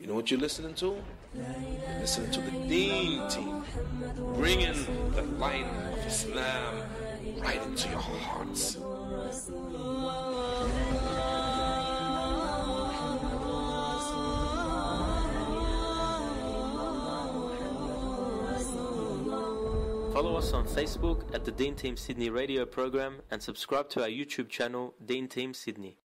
You know what you're listening to? You're listening to the Deen team, bringing the light of Islam right into your hearts. Follow us on Facebook at the Deen Team Sydney radio program and subscribe to our YouTube channel, Deen Team Sydney.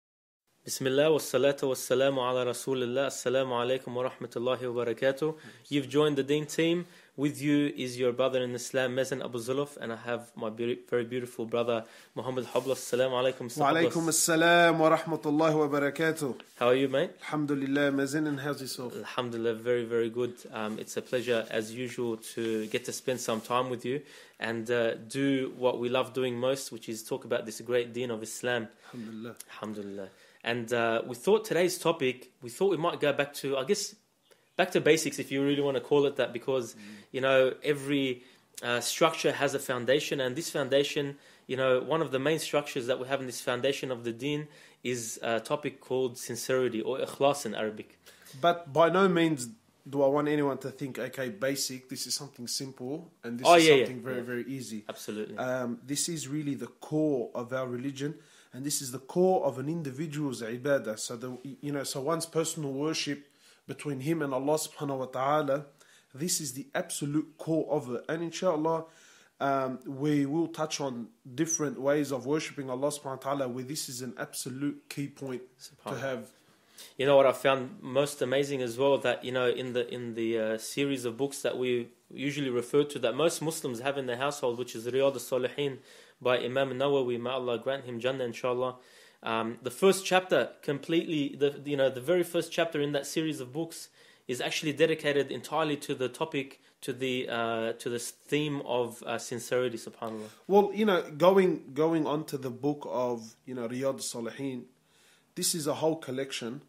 Bismillah wa salatu wa salamu ala rasulillah. Assalamu alaikum wa rahmatullahi wa barakatuh. You've joined the Deen team. With you is your brother in Islam, Mazen Abou-Zolof, and I have my be- very beautiful brother, Mohamed Hoblos. Assalamu alaikum. Wa alaikum assalam wa rahmatullahi wa barakatuh. How are you, mate? Alhamdulillah, Mazen, and how's yourself? Alhamdulillah, very, very good. Um, it's a pleasure, as usual, to get to spend some time with you and uh, do what we love doing most, which is talk about this great deen of Islam. Alhamdulillah. Alhamdulillah. And uh, we thought today's topic, we thought we might go back to, I guess, back to basics, if you really want to call it that, because, you know, every uh, structure has a foundation, and this foundation, you know, one of the main structures that we have in this foundation of the deen is a topic called sincerity or ikhlas in Arabic. But by no means do I want anyone to think, okay, basic, this is something simple and this Oh, is yeah, yeah. something very, very easy. Absolutely. Um, this is really the core of our religion and this is the core of an individual's ibadah. So, the, you know, so one's personal worship between him and Allah subhanahu wa ta'ala, this is the absolute core of it. And inshallah, um, we will touch on different ways of worshipping Allah subhanahu wa ta'ala where this is an absolute key point to have. You know what I found most amazing as well that you know in the in the uh, series of books that we usually refer to that most Muslims have in their household, which is Riyadh al-Salihin by Imam Nawawi, may Allah grant him Jannah inshallah. Um, the first chapter completely the you know the very first chapter in that series of books is actually dedicated entirely to the topic to the uh, to this theme of uh, sincerity subhanallah Well, you know, going going on to the book of you know Riyadh Salihin, this is a whole collection,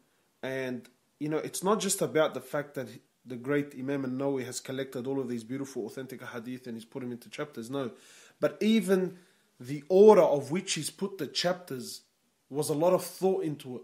and you know it's not just about the fact that the great Imam An-Nawawi has collected all of these beautiful authentic hadith and he's put them into chapters. No, but even the order of which he's put the chapters was a lot of thought into it.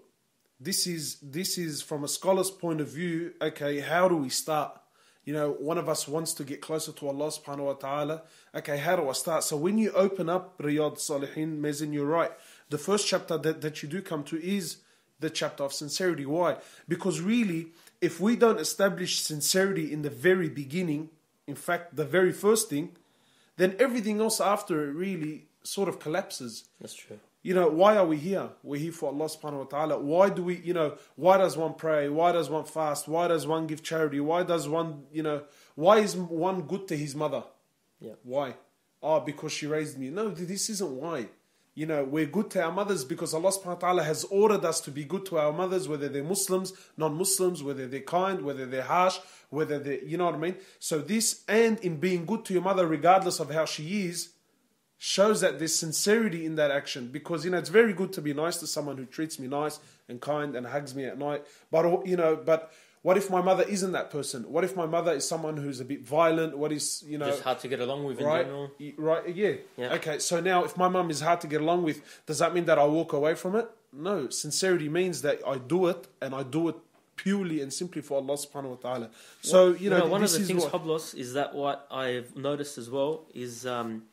This is this is from a scholar's point of view. Okay, how do we start? You know, one of us wants to get closer to Allah subhanahu wa ta'ala. Okay, how do I start? So when you open up Riyadh Salihin, Mazen, you're right. The first chapter that, that you do come to is the chapter of sincerity. Why? Because really, if we don't establish sincerity in the very beginning, in fact, the very first thing, then everything else after it really sort of collapses. that's true You know, why are we here? We're here for Allah subhanahu wa ta'ala. Why do we, you know, why does one pray? Why does one fast? Why does one give charity? Why does one, you know, why is one good to his mother? yeah Why? Oh, because she raised me. No, this isn't why. You know, we're good to our mothers because Allah subhanahu wa ta'ala has ordered us to be good to our mothers, whether they're Muslims, non Muslims, whether they're kind, whether they're harsh, whether they're, you know what I mean? So this and in being good to your mother, regardless of how she is, shows that there's sincerity in that action because you know it's very good to be nice to someone who treats me nice and kind and hugs me at night. But you know but what if my mother isn't that person? What if my mother is someone who's a bit violent? What is you know just hard to get along with in right? general. Right yeah. Yeah. okay so now if my mum is hard to get along with does that mean that i walk away from it? No. Sincerity means that i do it and i do it purely and simply for allah subhanahu wa ta'ala. So you know, one of the things, what, Hoblos, is that what I've noticed as well is um,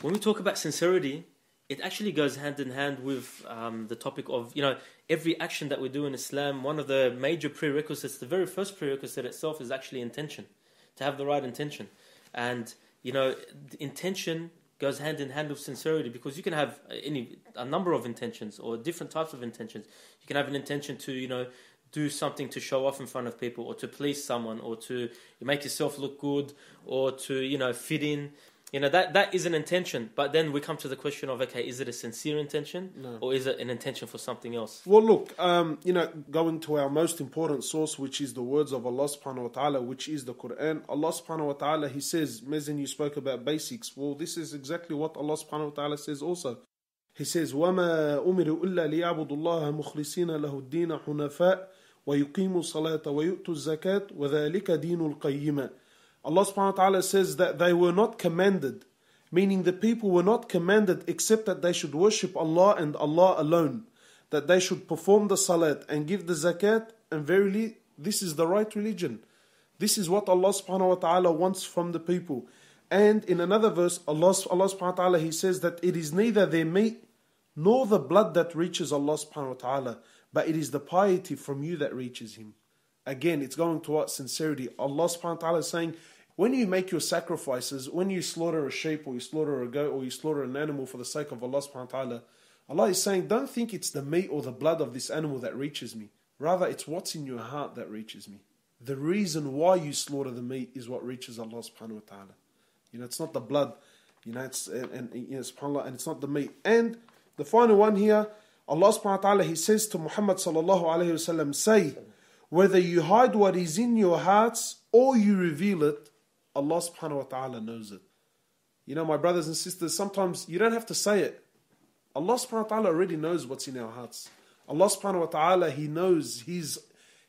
when we talk about sincerity, it actually goes hand in hand with um, the topic of you know every action that we do in Islam. One of the major prerequisites, the very first prerequisite itself, is actually intention, to have the right intention, and you know intention goes hand in hand with sincerity because you can have any a number of intentions or different types of intentions. You can have an intention to you know do something to show off in front of people or to please someone or to make yourself look good or to you know fit in you know that that is an intention but then we come to the question of okay is it a sincere intention no. or is it an intention for something else? Well look um, you know going to our most important source which is the words of allah subhanahu wa ta'ala which is the quran. Allah subhanahu wa ta'ala he says Mazen you spoke about basics. Well this is exactly what allah subhanahu wa ta'ala says also. He says وَمَا أُمِرُوا إِلَّا لِيَعْبُدُوا اللَّهَ مُخْلِصِينَ لَهُ الدِّينَ حُنَفَاءَ وَيُقِيمُوا الصَّلَاةَ وَيُؤْتُوا الزَّكَاةَ وَذَلِكَ دِينُ الْقَيِّمَةِ Allah subhanahu wa ta'ala says that they were not commanded, meaning the people were not commanded except that they should worship Allah and Allah alone, that they should perform the salat and give the zakat, and verily this is the right religion. This is what Allah subhanahu wa ta'ala wants from the people. And in another verse, Allah, Allah subhanahu wa ta'ala, He says that it is neither their meat nor the blood that reaches Allah subhanahu wa ta'ala, but it is the piety from you that reaches Him. Again, it's going towards sincerity. Allah subhanahu wa ta'ala is saying, when you make your sacrifices, when you slaughter a sheep or you slaughter a goat or you slaughter an animal for the sake of Allah subhanahu wa ta'ala, Allah is saying, don't think it's the meat or the blood of this animal that reaches me. Rather, it's what's in your heart that reaches me. The reason why you slaughter the meat is what reaches Allah subhanahu wa ta'ala. You know, it's not the blood, you know, it's and, and you know, subhanAllah, and it's not the meat. And the final one here, Allah subhanahu wa ta'ala, He says to Muhammad sallallahu alayhi wasallam, say, whether you hide what is in your hearts or you reveal it, Allah subhanahu wa ta'ala knows it. You know, my brothers and sisters, sometimes you don't have to say it. Allah subhanahu wa ta'ala already knows what's in our hearts. Allah subhanahu wa ta'ala, He knows His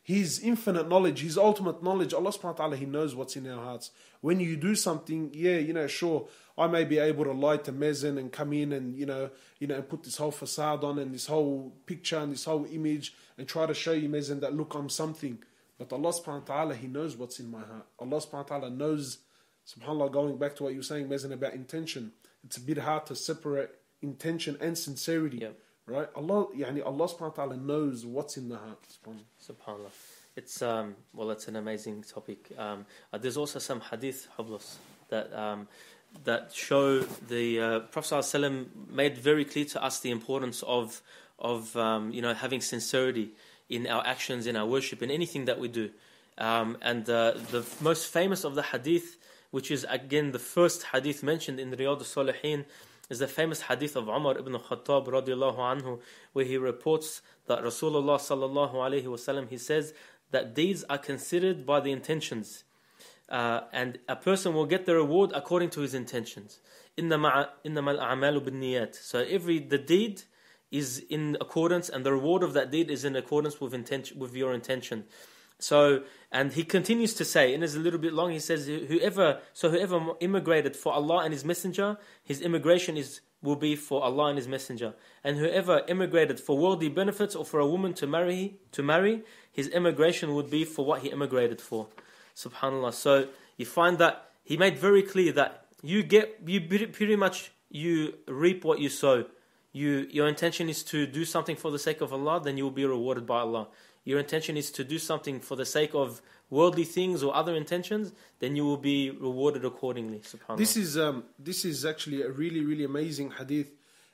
His infinite knowledge, His ultimate knowledge, Allah subhanahu wa ta'ala, He knows what's in our hearts. When you do something, yeah, you know, sure, I may be able to light a Mazen and come in and, you know, you know, and put this whole facade on and this whole picture and this whole image and try to show you Mazen that look, I'm something. But Allah subhanahu wa ta'ala, He knows what's in my heart. Allah subhanahu wa ta'ala knows, subhanAllah, going back to what you were saying, Mazen, about intention. It's a bit hard to separate intention and sincerity. Yep. Right? Allah yani Allah subhanahu wa ta'ala knows what's in the heart. SubhanAllah. Subhanallah. It's um well, it's an amazing topic. Um, uh, there's also some hadith Hoblos that um, that show the uh, Prophet ﷺ made very clear to us the importance of of um, you know having sincerity in our actions, in our worship, in anything that we do. Um, and uh, the most famous of the hadith, which is again the first hadith mentioned in Riyadh al-Salihin, is the famous hadith of Umar ibn Khattab radiallahu anhu, where he reports that Rasulullah sallallahu alayhi wasallam he says that deeds are considered by the intentions, uh, and a person will get the reward according to his intentions. إنما إنما الأعمال بالنيات. So every the deed is in accordance, and the reward of that deed is in accordance with intention with your intention. So, and he continues to say, and it's a little bit long. He says, "Whoever, so whoever immigrated for Allah and His Messenger, his immigration is will be for Allah and His Messenger. And whoever immigrated for worldly benefits or for a woman to marry, to marry, his immigration would be for what he immigrated for." Subhanallah. So you find that he made very clear that you get, you pretty much you reap what you sow. You, your intention is to do something for the sake of Allah, then you will be rewarded by Allah your intention is to do something for the sake of worldly things or other intentions, then you will be rewarded accordingly. Subhanallah. This is um, this is actually a really really amazing hadith,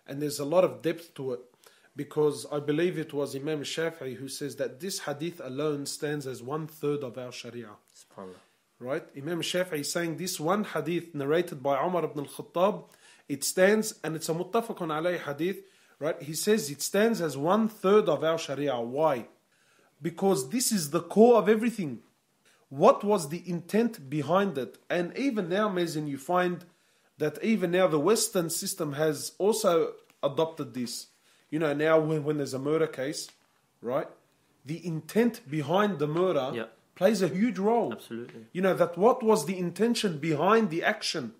and there's a lot of depth to it, because I believe it was Imam Shafi'i who says that this hadith alone stands as one third of our Sharia. Right? Imam Shafi'i is saying this one hadith narrated by Umar ibn al-Khattab, it stands and it's a muttafaqun alayh hadith. Right? He says it stands as one third of our Sharia. Why? because this is the core of everything. What was the intent behind it? And even now, Mazen, you find that even now the Western system has also adopted this. You know, now when, when there's a murder case, right? The intent behind the murder Yeah. plays a huge role. Absolutely. You know, that what was the intention behind the action?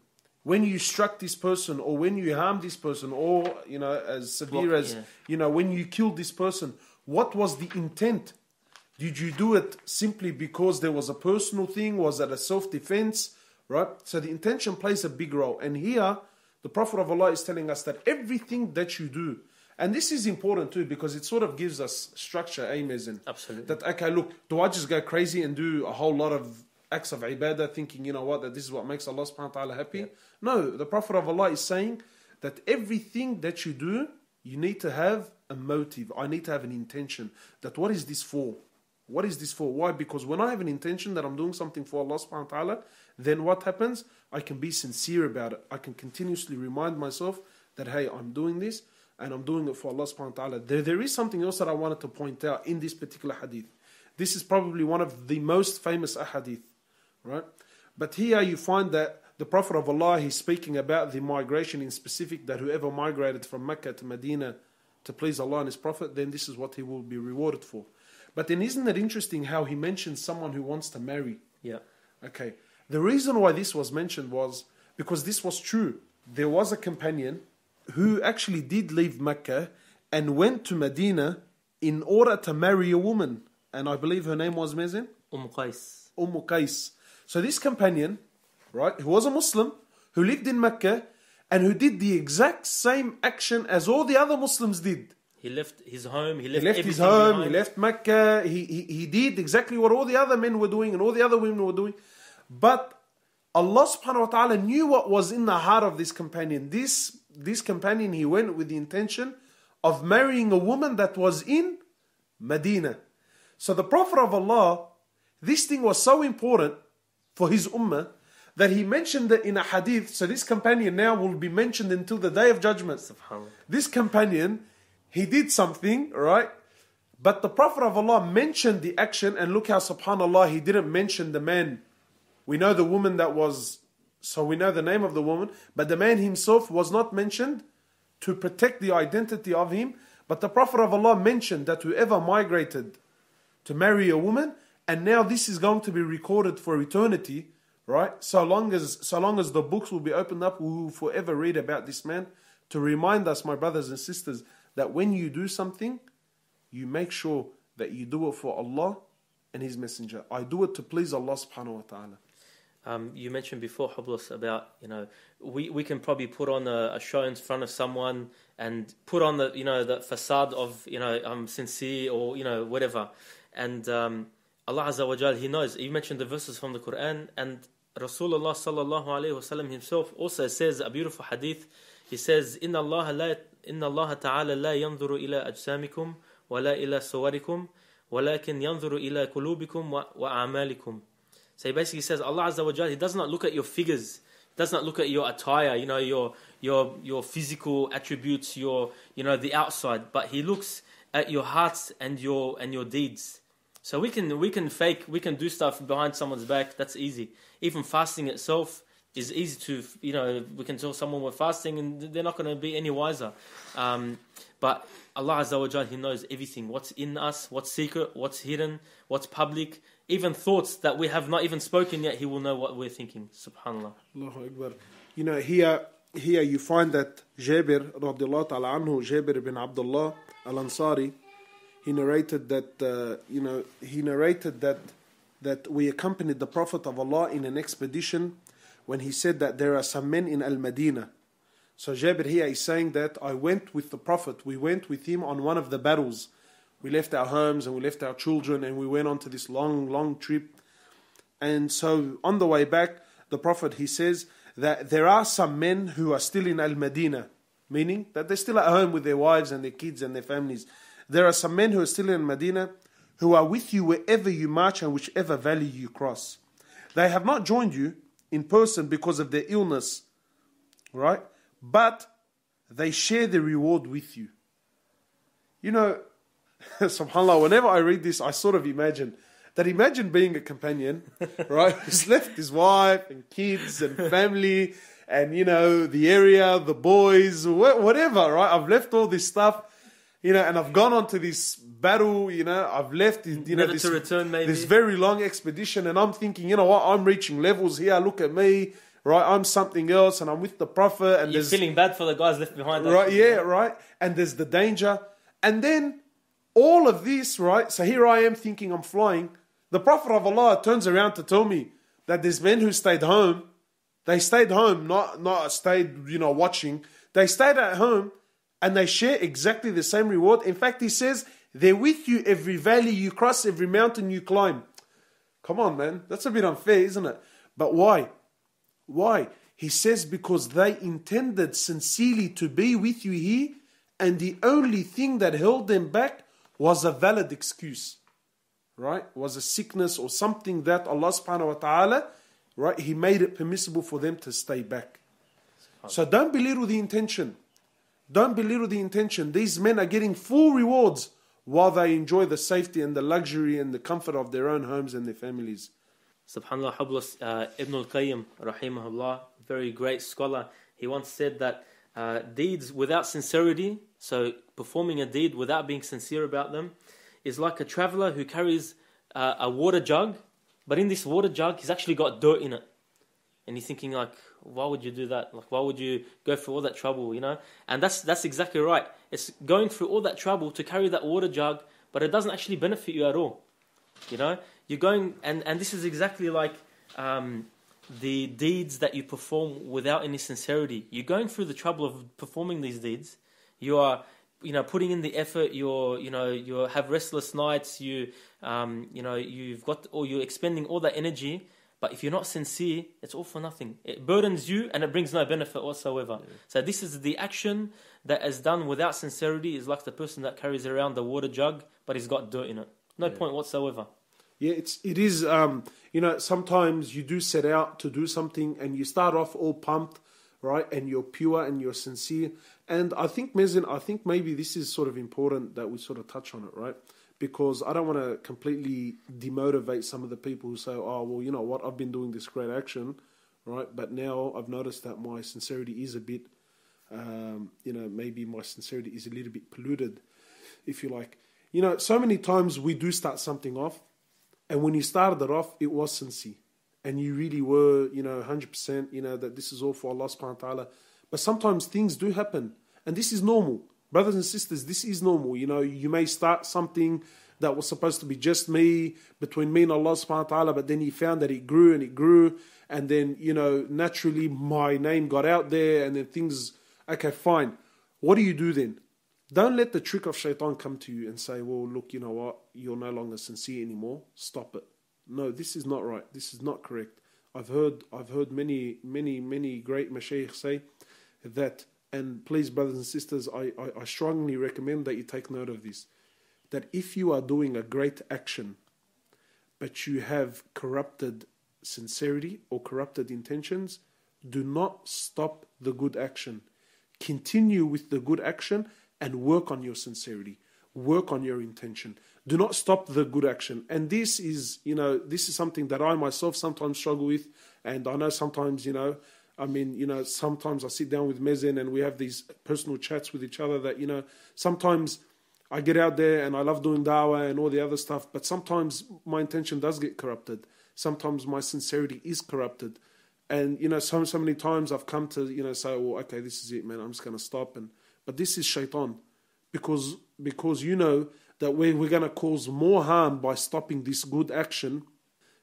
When you struck this person, or when you harmed this person, or, you know, as severe as, yeah. you know, when you killed this person, what was the intent? Did you do it simply because there was a personal thing? Was it a self defense? Right? So the intention plays a big role. And here, the Prophet of Allah is telling us that everything that you do, and this is important too because it sort of gives us structure, in Absolutely. that okay, look, do I just go crazy and do a whole lot of acts of ibadah thinking, you know what, that this is what makes Allah subhanahu wa ta'ala happy? No, the Prophet of Allah is saying that everything that you do, you need to have a motive. I need to have an intention. That what is this for? What is this for? Why? Because when I have an intention that I'm doing something for Allah subhanahu wa ta'ala, then what happens? I can be sincere about it. I can continuously remind myself that hey, I'm doing this and I'm doing it for Allah subhanahu wa ta'ala. There, there is something else that I wanted to point out in this particular hadith. This is probably one of the most famous ahadith, right? But here you find that the Prophet of Allah he's speaking about the migration in specific that whoever migrated from Mecca to Medina to please Allah and His Prophet, then this is what he will be rewarded for. But then isn't it interesting how he mentions someone who wants to marry? Yeah. Okay. The reason why this was mentioned was because this was true. There was a companion who actually did leave Mecca and went to Medina in order to marry a woman. and I believe her name was Mazen, Umm Qais. Umm Qais. So this companion, right, who was a Muslim, who lived in Mecca, and who did the exact same action as all the other Muslims did. He left his home. He He left, left his home, behind. he left Mecca, he, he, he did exactly what all the other men were doing and all the other women were doing. But Allah subhanahu wa ta'ala knew what was in the heart of this companion. This, this companion, he went with the intention of marrying a woman that was in Medina. So the Prophet of Allah, this thing was so important for his ummah that he mentioned it in a hadith. So this companion now will be mentioned until the day of judgment. This companion, he did something, right? But the Prophet of Allah mentioned the action, and look how subhanAllah, he didn't mention the man. We know the woman that was, so we know the name of the woman, but the man himself was not mentioned to protect the identity of him. But the Prophet of Allah mentioned that whoever migrated to marry a woman, and now this is going to be recorded for eternity, right? So long as so long as the books will be opened up, we will forever read about this man to remind us, my brothers and sisters, that when you do something, you make sure that you do it for Allah and His Messenger. I do it to please Allah subhanahu wa ta'ala. Um, you mentioned before, Hublos, about you know we, we can probably put on a, a show in front of someone and put on the you know the facade of you know I'm sincere or you know whatever, and um, Allah Azza wa Jal He knows. You mentioned the verses from the Quran and Rasulullah sallallahu alaihi wasallam himself also says a beautiful hadith. He says, "Inna Allah la Inna Allah Ta'ala la yanzuru ila ajsamikum wa la ila suwarikum, ولكن ينظر إلى قلوبكم wa- وأعمالكم." so he basically says Allah Azza wa He does not look at your figures, He does not look at your attire, you know, your your your physical attributes, your you know the outside, but He looks at your hearts and your and your deeds. So we can we can fake we can do stuff behind someone's back. That's easy. Even fasting itself is easy to you know we can tell someone we're fasting and they're not going to be any wiser. Um, but Allah Azza wa He knows everything. What's in us, what's secret, what's hidden, what's public, even thoughts that we have not even spoken yet. He will know what we're thinking. Subhanallah. Allahu Akbar. You know, here, here you find that Jabir, radiallahu ta'ala anhu, Jabir bin Abdullah al-Ansari, he narrated that, uh, you know, he narrated that, that we accompanied the Prophet of Allah in an expedition when he said that there are some men in Al-Madinah. So Jabir here is saying that I went with the Prophet, we went with him on one of the battles. We left our homes and we left our children and we went on to this long, long trip. And so on the way back, the Prophet he says that there are some men who are still in Al Medina, meaning that they're still at home with their wives and their kids and their families. There are some men who are still in Medina who are with you wherever you march and whichever valley you cross. They have not joined you in person because of their illness, right? But they share the reward with you. You know, subhanAllah, whenever I read this, I sort of imagine that imagine being a companion, right? Who's left his wife and kids and family and, you know, the area, the boys, wha- whatever, right? I've left all this stuff, you know, and I've gone on to this battle, you know, I've left, you know, Never this, to return, maybe. this very long expedition and I'm thinking, you know what, I'm reaching levels here, look at me, right? I'm something else and I'm with the Prophet and You're there's feeling bad for the guys left behind. Right, yeah, right. And there's the danger. And then all of this, right? So here I am thinking I'm flying. The Prophet of Allah turns around to tell me that there's men who stayed home. They stayed home, not not stayed, you know, watching. They stayed at home and they share exactly the same reward. In fact, he says they're with you every valley you cross, every mountain you climb. Come on, man. That's a bit unfair, isn't it? But why? Why? He says because they intended sincerely to be with you here, and the only thing that held them back was a valid excuse. Right? Was a sickness or something that Allah subhanahu wa ta'ala, right, He made it permissible for them to stay back. So don't belittle the intention. Don't belittle the intention. These men are getting full rewards while they enjoy the safety and the luxury and the comfort of their own homes and their families. Subhanallah, uh, Ibn al-Qayyim, rahimahullah, very great scholar. He once said that uh, deeds without sincerity, so performing a deed without being sincere about them, is like a traveler who carries uh, a water jug, but in this water jug, he's actually got dirt in it. And you're thinking like, why would you do that? Like, why would you go through all that trouble, you know? And that's that's exactly right. It's going through all that trouble to carry that water jug, but it doesn't actually benefit you at all. You know, you're going, and, and this is exactly like um, the deeds that you perform without any sincerity. You're going through the trouble of performing these deeds. You are, you know, putting in the effort. You're, you know, you have restless nights. You, um, you know, you've got, or you're expending all that energy. But if you're not sincere, it's all for nothing. It burdens you and it brings no benefit whatsoever. Yeah. So this is the action that is done without sincerity is like the person that carries around the water jug, but he's got dirt in it. No yeah. point whatsoever. Yeah, it's it is. Um, you know, sometimes you do set out to do something, and you start off all pumped, right? And you're pure and you're sincere. And I think, Mazen, I think maybe this is sort of important that we sort of touch on it, right? Because I don't want to completely demotivate some of the people who say, "Oh, well, you know what? I've been doing this great action, right? But now I've noticed that my sincerity is a bit, um, you know, maybe my sincerity is a little bit polluted, if you like." You know, so many times we do start something off and when you started it off, it was sincere. And you really were, you know, 100%, you know, that this is all for Allah subhanahu wa ta'ala. But sometimes things do happen. And this is normal. Brothers and sisters, this is normal. You know, you may start something that was supposed to be just me, between me and Allah subhanahu wa ta'ala, but then you found that it grew and it grew. And then, you know, naturally my name got out there and then things, okay, fine. What do you do then? Don't let the trick of shaitan come to you and say, well, look, you know what, you're no longer sincere anymore. Stop it. No, this is not right. This is not correct. I've heard, I've heard many, many, many great mashaykh say that, and please, brothers and sisters, I, I, I strongly recommend that you take note of this. That if you are doing a great action, but you have corrupted sincerity or corrupted intentions, do not stop the good action. Continue with the good action and work on your sincerity, work on your intention. Do not stop the good action. And this is, you know, this is something that I myself sometimes struggle with. And I know sometimes, you know, I mean, you know, sometimes I sit down with Mazen and we have these personal chats with each other that, you know, sometimes I get out there and I love doing dawah and all the other stuff, but sometimes my intention does get corrupted. Sometimes my sincerity is corrupted. And, you know, so, so many times I've come to, you know, say, well, okay, this is it, man, I'm just going to stop and but this is shaitan. Because, because you know that we're, we're going to cause more harm by stopping this good action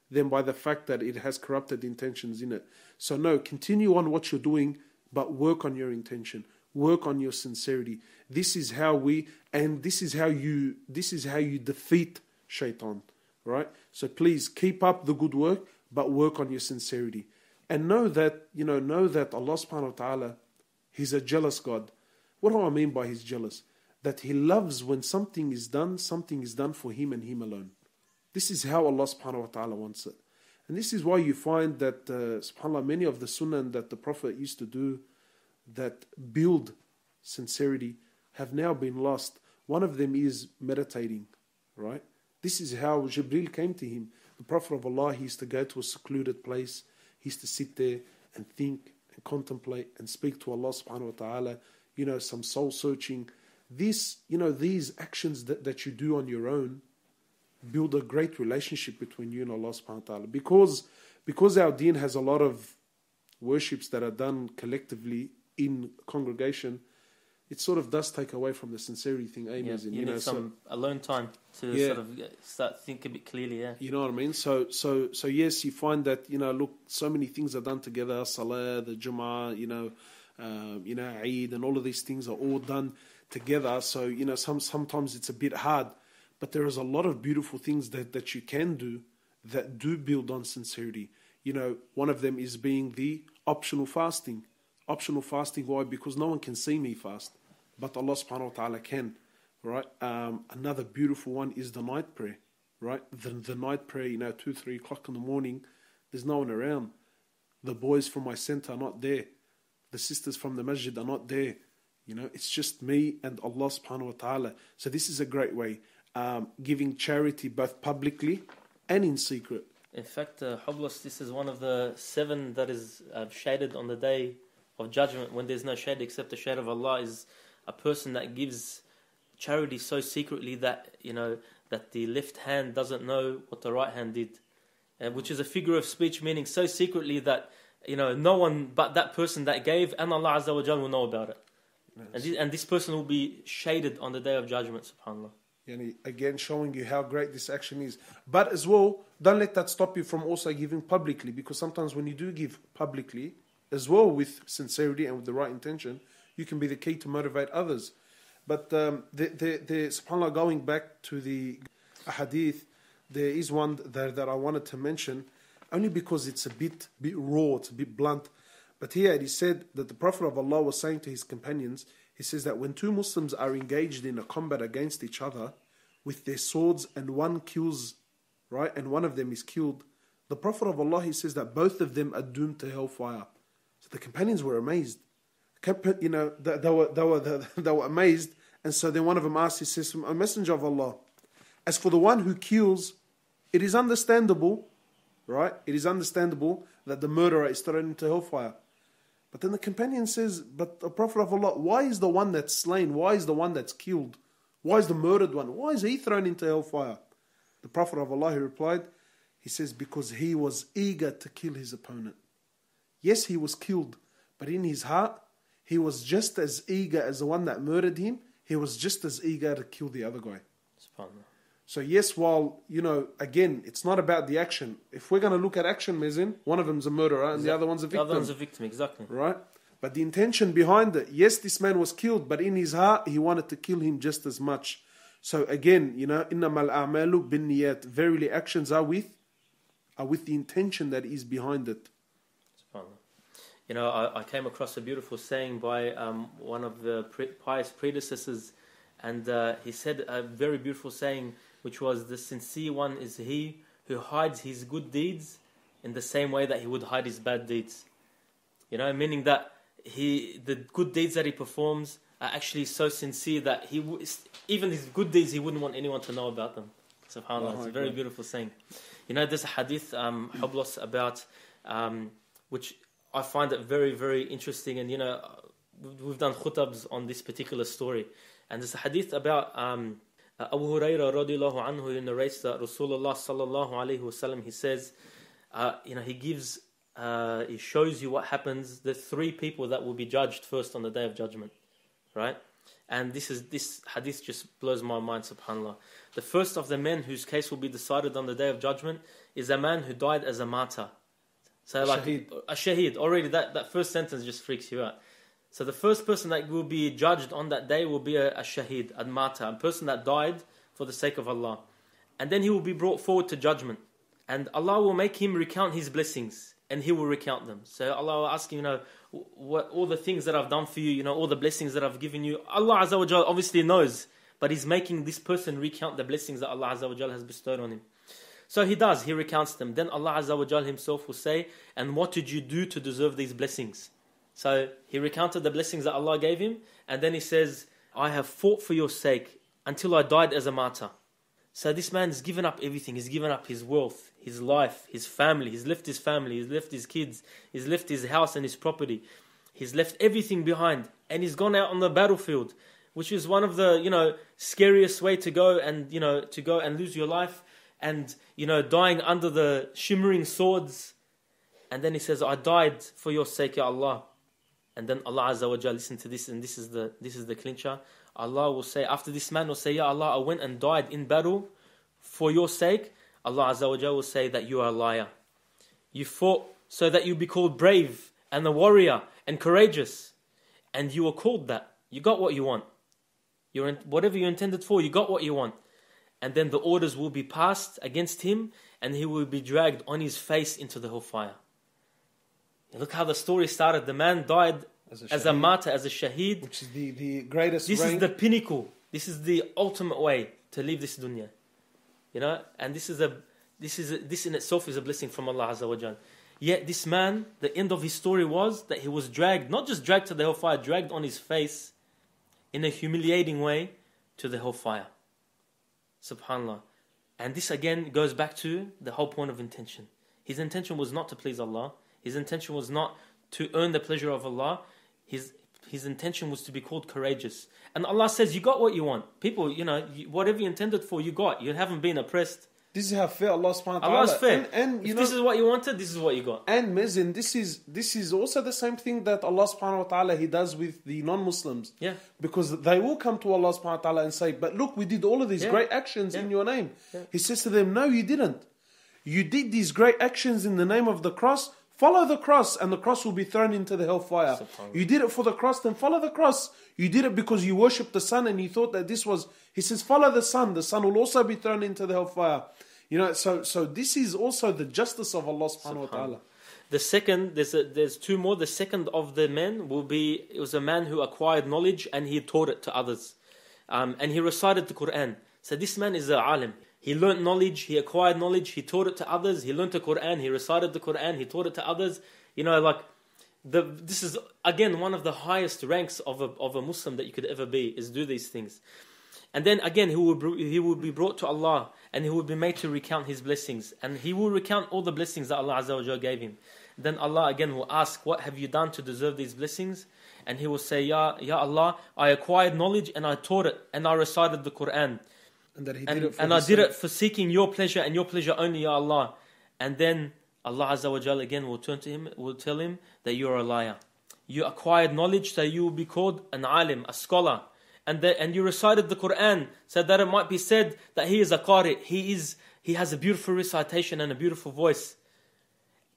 than by the fact that it has corrupted intentions in it. So, no, continue on what you're doing, but work on your intention. Work on your sincerity. This is how we, and this is how you, this is how you defeat shaitan, right? So please keep up the good work, but work on your sincerity. And know that, you know, know that Allah subhanahu wa ta'ala, He's a jealous God. What do I mean by he's jealous? That he loves when something is done, something is done for him and him alone. This is how Allah subhanahu wa ta'ala wants it. And this is why you find that, uh, subhanAllah, many of the sunnah that the Prophet used to do that build sincerity have now been lost. One of them is meditating, right? This is how Jibril came to him. The Prophet of Allah, he used to go to a secluded place, he used to sit there and think and contemplate and speak to Allah subhanahu wa ta'ala you know, some soul searching. This, you know, these actions that, that you do on your own build a great relationship between you and Allah subhanahu wa ta'ala. Because, because our deen has a lot of worships that are done collectively in congregation, it sort of does take away from the sincerity thing, eh, yeah, you, you, know, some so, alone time to yeah. sort of start think a bit clearly. Yeah, you know what I mean. So, so, so yes, you find that you know, look, so many things are done together. Salah, the Jummah, you know, uh, you know, Eid and all of these things are all done together. So, you know, some, sometimes it's a bit hard, but there is a lot of beautiful things that, that you can do that do build on sincerity. You know, one of them is being the optional fasting. Optional fasting, why? Because no one can see me fast, but Allah subhanahu wa ta'ala can, right? Um, another beautiful one is the night prayer, right? The, the night prayer, you know, two, three o'clock in the morning, there's no one around. The boys from my center are not there the sisters from the masjid are not there. You know, it's just me and Allah subhanahu wa ta'ala. So this is a great way. Um, giving charity both publicly and in secret. In fact, uh, this is one of the seven that is uh, shaded on the day of judgment when there's no shade except the shade of Allah is a person that gives charity so secretly that, you know, that the left hand doesn't know what the right hand did. Uh, which is a figure of speech meaning so secretly that you know, no one but that person that gave and Allah Azza wa Jal will know about it. Yes. And, this, and this person will be shaded on the day of judgment, subhanAllah. Yani again, showing you how great this action is. But as well, don't let that stop you from also giving publicly, because sometimes when you do give publicly, as well with sincerity and with the right intention, you can be the key to motivate others. But um, the, the, the, subhanAllah, going back to the hadith, there is one there that I wanted to mention, only because it's a bit, bit raw, it's a bit blunt. But here it is said that the Prophet of Allah was saying to his companions, he says that when two Muslims are engaged in a combat against each other with their swords and one kills, right, and one of them is killed, the Prophet of Allah, he says that both of them are doomed to hellfire. So the companions were amazed. You know, they, they were, they, were, they were amazed. And so then one of them asked, he says, A messenger of Allah, as for the one who kills, it is understandable, right? It is understandable that the murderer is thrown into hellfire. But then the companion says, But the Prophet of Allah, why is the one that's slain? Why is the one that's killed? Why is the murdered one? Why is he thrown into hellfire? The Prophet of Allah, he replied, He says, Because he was eager to kill his opponent. Yes, he was killed, but in his heart, he was just as eager as the one that murdered him. He was just as eager to kill the other guy. So yes, while you know, again, it's not about the action. If we're going to look at action, Mazen, one of them's a murderer and exactly. the other one's a victim. The other one's a victim, exactly. Right. But the intention behind it, yes, this man was killed, but in his heart, he wanted to kill him just as much. So again, you know, innamal a'malu bin niyat. Verily, actions are with, are with the intention that is behind it. You know, I, I came across a beautiful saying by um, one of the pre- pious predecessors, and uh, he said a very beautiful saying which was the sincere one is he who hides his good deeds in the same way that he would hide his bad deeds. You know, meaning that he the good deeds that he performs are actually so sincere that he even his good deeds he wouldn't want anyone to know about them. Subhanallah, oh it's a very God. beautiful saying. You know, there's a hadith um, Hoblos about um, which I find it very very interesting, and you know, we've done khutabs on this particular story, and there's a hadith about. Um, uh, Abu Hurairah radiallahu anhu narrates that Rasulullah sallallahu alayhi wasallam he says, uh, you know, he gives, uh, he shows you what happens. The three people that will be judged first on the day of judgment, right? And this is this hadith just blows my mind, subhanallah. The first of the men whose case will be decided on the day of judgment is a man who died as a martyr. So like shaheed. a shaheed. Already that, that first sentence just freaks you out. So the first person that will be judged on that day will be a, a shaheed, a martyr, a person that died for the sake of Allah. And then he will be brought forward to judgment. And Allah will make him recount his blessings and he will recount them. So Allah will ask him, you know, what, all the things that I've done for you, you know, all the blessings that I've given you. Allah Azza wa Jal obviously knows, but He's making this person recount the blessings that Allah Azza wa Jal has bestowed on him. So he does, he recounts them. Then Allah Azza wa Jal himself will say, And what did you do to deserve these blessings? So he recounted the blessings that Allah gave him, and then he says, I have fought for your sake until I died as a martyr. So this man has given up everything. He's given up his wealth, his life, his family. He's left his family, he's left his kids, he's left his house and his property. He's left everything behind, and he's gone out on the battlefield, which is one of the you know scariest way to go and you know to go and lose your life, and you know dying under the shimmering swords. And then he says, "I died for your sake, Ya Allah." And then Allah Azza wa Jalla, listen to this, and this is the this is the clincher. Allah will say, after this man will say, Ya Allah, I went and died in battle for your sake. Allah Azza wa Jalla will say that you are a liar. You fought so that you be called brave and a warrior and courageous. And you were called that. You got what you want. You're in, whatever you intended for, you got what you want. And then the orders will be passed against him, and he will be dragged on his face into the hellfire. Look how the story started. The man died as a, as a martyr, as a shaheed. Which is the, the greatest This rank. is the pinnacle. This is the ultimate way to leave this dunya. You know, and this is a this is a, this in itself is a blessing from Allah Azza wa Jal. Yet this man, the end of his story was that he was dragged, not just dragged to the hellfire, dragged on his face in a humiliating way to the hellfire. Subhanallah. And this again goes back to the whole point of intention. His intention was not to please Allah. His intention was not to earn the pleasure of Allah. His his intention was to be called courageous. And Allah says, You got what you want. People, you know, whatever you intended for, you got. You haven't been oppressed. This is how fair Allah subhanahu wa ta'ala. Allah's fair. And, and you if know, this is what you wanted, this is what you got. and Mazen, this is this is also the same thing that Allah subhanahu wa ta'ala he does with the non-Muslims. Yeah. Because they will come to Allah subhanahu wa ta'ala and say, But look, we did all of these Yeah. great actions Yeah. in your name. Yeah. He says to them, No, you didn't. You did these great actions in the name of the cross. Follow the cross, and the cross will be thrown into the hellfire. You did it for the cross, then follow the cross. You did it because you worshipped the sun and you thought that this was. He says, follow the sun. The sun will also be thrown into the hellfire. You know, so so this is also the justice of Allah subhanahu wa ta'ala. The second, there's a, there's two more. The second of the men will be it was a man who acquired knowledge and he taught it to others, um, and he recited the Quran. So this man is a alim. He learnt knowledge, he acquired knowledge, he taught it to others. He learnt the Quran, he recited the Quran, he taught it to others. You know, like the this is again one of the highest ranks of a of a Muslim that you could ever be is do these things. And then again, he will, he will be brought to Allah and he will be made to recount his blessings. And he will recount all the blessings that Allah Azza wa gave him. Then Allah again will ask, What have you done to deserve these blessings? And he will say, Ya, ya Allah, I acquired knowledge and I taught it and I recited the Quran. And that he And, did it for and I did it for seeking your pleasure and your pleasure only, Ya Allah. And then Allah Azza wa Jalla again will turn to him, will tell him that you're a liar. You acquired knowledge, so you will be called an alim, a scholar. And, that, and you recited the Quran so that it might be said that he is a qari. He, is, he has a beautiful recitation and a beautiful voice.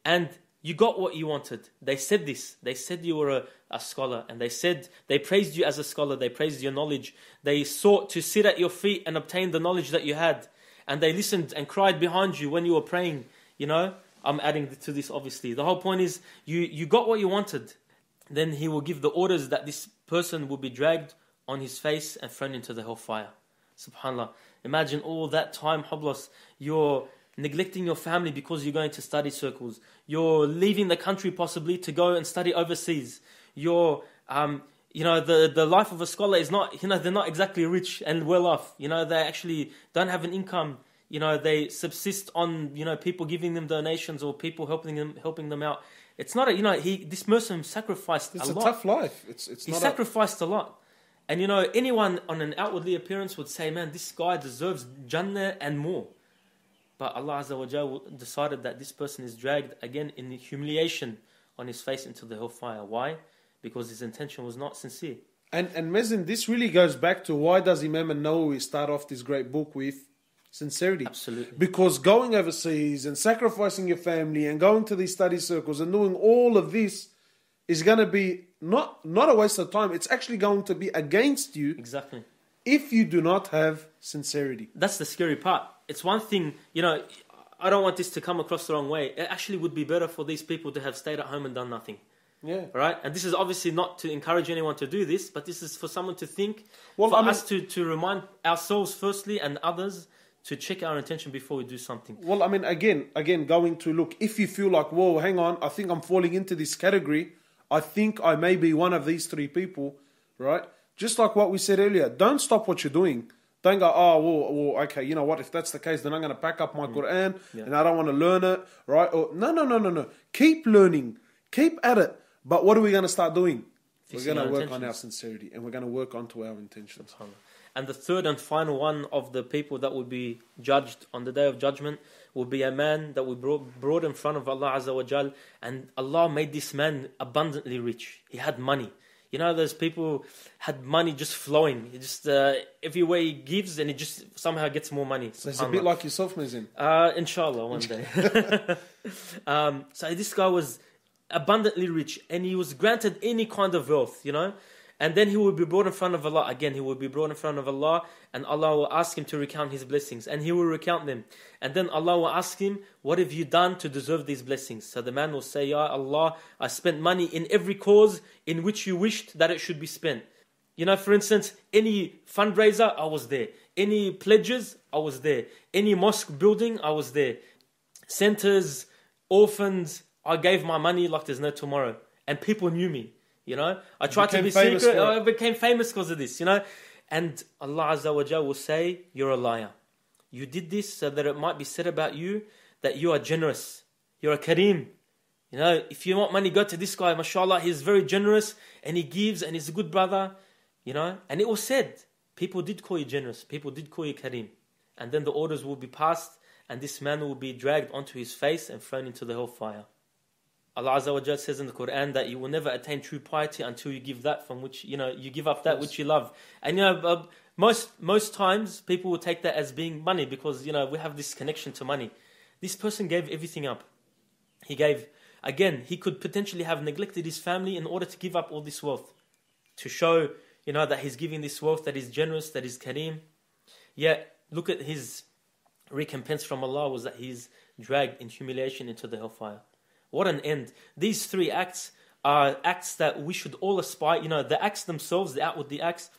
And you got what you wanted. They said this. They said you were a, a scholar. And they said, they praised you as a scholar. They praised your knowledge. They sought to sit at your feet and obtain the knowledge that you had. And they listened and cried behind you when you were praying. You know, I'm adding to this obviously. The whole point is, you, you got what you wanted. Then he will give the orders that this person will be dragged on his face and thrown into the hellfire. Subhanallah. Imagine all that time, Hoblos, you're neglecting your family because you're going to study circles. You're leaving the country possibly to go and study overseas. You're, um, you know, the, the life of a scholar is not, you know, they're not exactly rich and well off. You know, they actually don't have an income. You know, they subsist on, you know, people giving them donations or people helping them, helping them out. It's not a, you know, he, this Muslim sacrificed It's a a, lot. tough life. It's it's He not. sacrificed a lot. And you know, anyone on an outwardly appearance would say, man, this guy deserves Jannah and more. But Allah Azza decided that this person is dragged again in humiliation on his face into the hellfire. Why? Because his intention was not sincere. and and Mazen, this really goes back to why does Imam An-Nawawi start off this great book with sincerity? Absolutely. Because going overseas and sacrificing your family and going to these study circles and doing all of this is going to be not not a waste of time. It's actually going to be against you Exactly. if you do not have sincerity. That's the scary part. It's one thing, you know, I don't want this to come across the wrong way. It actually would be better for these people to have stayed at home and done nothing. Yeah. All right, and this is obviously not to encourage anyone to do this, but this is for someone to think, Well, for I mean- us to, to remind ourselves firstly and others to check our intention before we do something. Well, I mean, again, again, going to look. If you feel like, whoa, hang on, I think I'm falling into this category. I think I may be one of these three people, right? Just like what we said earlier, don't stop what you're doing. Don't go, oh, well, well okay, you know what? If that's the case, then I'm going to pack up my Quran Mm. Yeah. and I don't want to learn it, right? Or no, no, no, no, no. Keep learning, keep at it. But what are we going to start doing? Fixing we're going to work on our sincerity and we're going to work onto our intentions. And the third and final one of the people that will be judged on the day of judgment will be a man that we brought, brought in front of Allah Azza wa Jal, and Allah made this man abundantly rich. He had money. You know, those people had money just flowing. He just uh, everywhere he gives, and he just somehow gets more money. So it's a bit like yourself, Mazen. Uh, inshallah, one day. um, so this guy was abundantly rich and he was granted any kind of wealth, you know. And then he will be brought in front of Allah. Again, he will be brought in front of Allah and Allah will ask him to recount his blessings and he will recount them. And then Allah will ask him, What have you done to deserve these blessings? So the man will say, Ya Allah, I spent money in every cause in which you wished that it should be spent. You know, for instance, any fundraiser, I was there. Any pledges, I was there. Any mosque building, I was there. Centers, orphans, I gave my money like there's no tomorrow. And people knew me, you know. I tried to be secret. I became famous because of this, you know. And Allah Azza wa Jal will say, You're a liar. You did this so that it might be said about you that you are generous. You're a Kareem. You know, if you want money, go to this guy. MashaAllah, he's very generous and he gives and he's a good brother. You know, and it was said, people did call you generous, people did call you Kareem. And then the orders will be passed and this man will be dragged onto his face and thrown into the hellfire. Allah Azza wa Jal says in the Quran that you will never attain true piety until you give that from which you know you give up that which you love. And you know uh, most most times people will take that as being money because you know we have this connection to money. This person gave everything up. He gave again. He could potentially have neglected his family in order to give up all this wealth, to show you know that he's giving this wealth that is generous, that is kareem. Yet look at his recompense from Allah was that he's dragged in humiliation into the hellfire. What an end. These three acts are acts that we should all aspire, you know, the acts themselves, the outward the acts,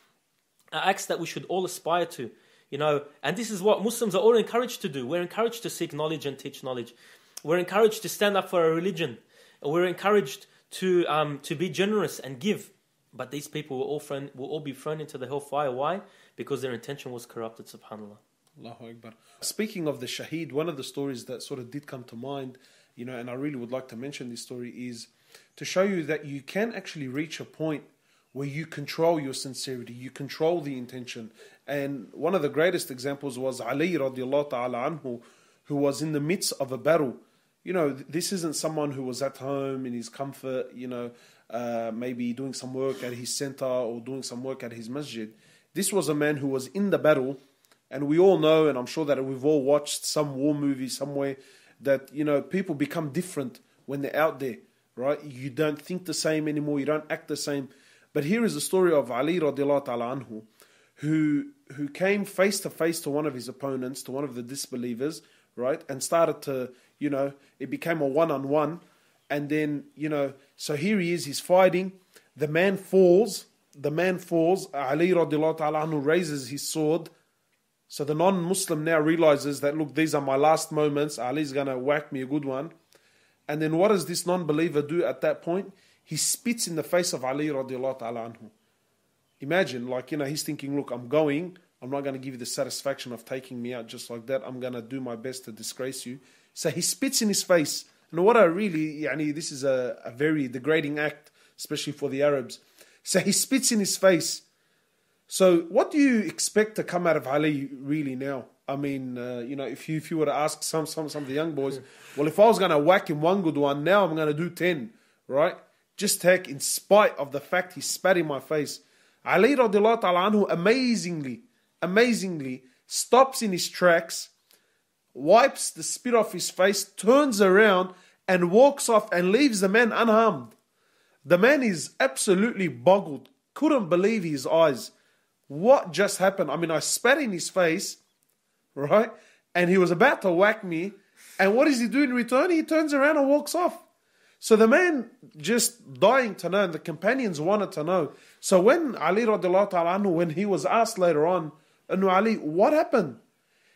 are acts that we should all aspire to, you know, and this is what Muslims are all encouraged to do. We're encouraged to seek knowledge and teach knowledge. We're encouraged to stand up for our religion. We're encouraged to, um, to be generous and give. But these people will all, will all be thrown into the hellfire. Why? Because their intention was corrupted, subhanAllah. Allahu Akbar. Speaking of the Shaheed, one of the stories that sort of did come to mind you know, and I really would like to mention this story is to show you that you can actually reach a point where you control your sincerity, you control the intention. And one of the greatest examples was Ali radiallahu ta'ala anhu, who was in the midst of a battle. You know, this isn't someone who was at home in his comfort, you know, uh, maybe doing some work at his center or doing some work at his masjid. This was a man who was in the battle, and we all know, and I'm sure that we've all watched some war movie somewhere that you know people become different when they're out there, right? You don't think the same anymore. You don't act the same. But here is the story of Ali radiallahu ta'ala anhu, who who came face to face to one of his opponents, to one of the disbelievers, right, and started to, you know, it became a one on one, and then you know, so here he is, he's fighting. The man falls. The man falls. Ali radiallahu ta'ala anhu raises his sword so the non Muslim now realizes that, look, these are my last moments. Ali's going to whack me a good one. And then what does this non believer do at that point? He spits in the face of Ali radiallahu anhu. Imagine, like, you know, he's thinking, look, I'm going. I'm not going to give you the satisfaction of taking me out just like that. I'm going to do my best to disgrace you. So he spits in his face. And what I really, yani, this is a, a very degrading act, especially for the Arabs. So he spits in his face. So, what do you expect to come out of Ali really now? I mean, uh, you know, if you if you were to ask some some some of the young boys, well, if I was going to whack him one good one, now I'm going to do ten, right? Just take, in spite of the fact he spat in my face. Ali radiallahu ta'ala anhu amazingly, amazingly stops in his tracks, wipes the spit off his face, turns around and walks off and leaves the man unharmed. The man is absolutely boggled, couldn't believe his eyes what just happened? I mean, I spat in his face, right? And he was about to whack me. And what does he do in return? He turns around and walks off. So the man just dying to know, and the companions wanted to know. So when Ali radiallahu ta'ala anhu, when he was asked later on, Anu Ali, what happened?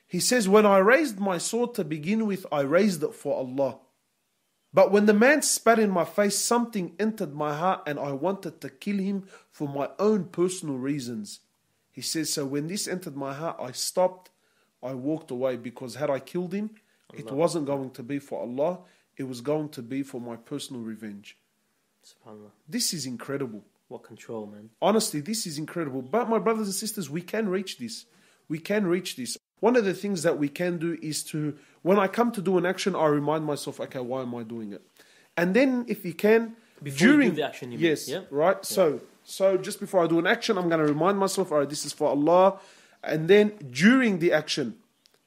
He says, When I raised my sword to begin with, I raised it for Allah. But when the man spat in my face, something entered my heart and I wanted to kill him for my own personal reasons. He says, So when this entered my heart, I stopped, I walked away because had I killed him, Allah. it wasn't going to be for Allah, it was going to be for my personal revenge. SubhanAllah. This is incredible. What control, man. Honestly, this is incredible. But my brothers and sisters, we can reach this. We can reach this. One of the things that we can do is to, when I come to do an action, I remind myself, okay, why am I doing it? And then, if you can, Before during you the action, you yes, mean, yeah? right. Yeah. So so just before I do an action, I'm going to remind myself, all right, this is for Allah. And then during the action,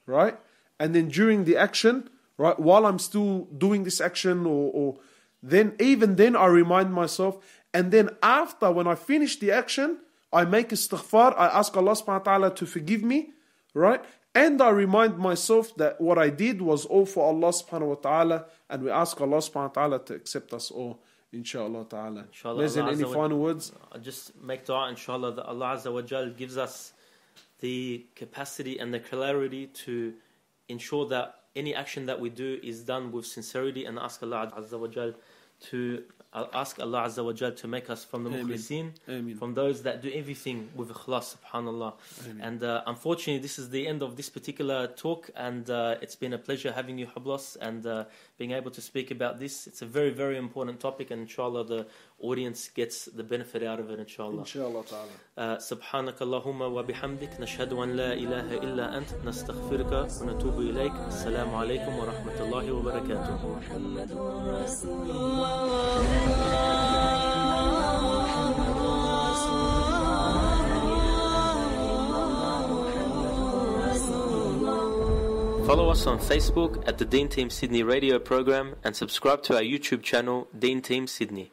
right? And then during the action, right, while I'm still doing this action, or, or then even then I remind myself. And then after, when I finish the action, I make a istighfar. I ask Allah subhanahu wa ta'ala to forgive me, right? And I remind myself that what I did was all for Allah subhanahu wa ta'ala. And we ask Allah subhanahu wa ta'ala to accept us all. Inshallah ta'ala. Inshallah. Listen, any final words? I just make dua, inshallah, that Allah Azza wa Jal gives us the capacity and the clarity to ensure that any action that we do is done with sincerity and ask Allah Azza wa Jal to uh, ask Allah Azza wa Jal to make us from the mukhlisin, from those that do everything with ikhlas, subhanallah. Ameen. And uh, unfortunately, this is the end of this particular talk, and uh, it's been a pleasure having you, Hoblos, and uh, being able to speak about this. It's a very, very important topic, and inshallah, the audience gets the benefit out of it inshallah. Inshallah ta'ala. Uh, سبحانك اللهم وبحمدك نشهد أن لا إله إلا أنت نستغفرك ونتوب إليك السلام عليكم ورحمة الله وبركاته محمد رسول الله Follow us on Facebook at the Deen Team Sydney radio program and subscribe to our YouTube channel, Deen Team Sydney.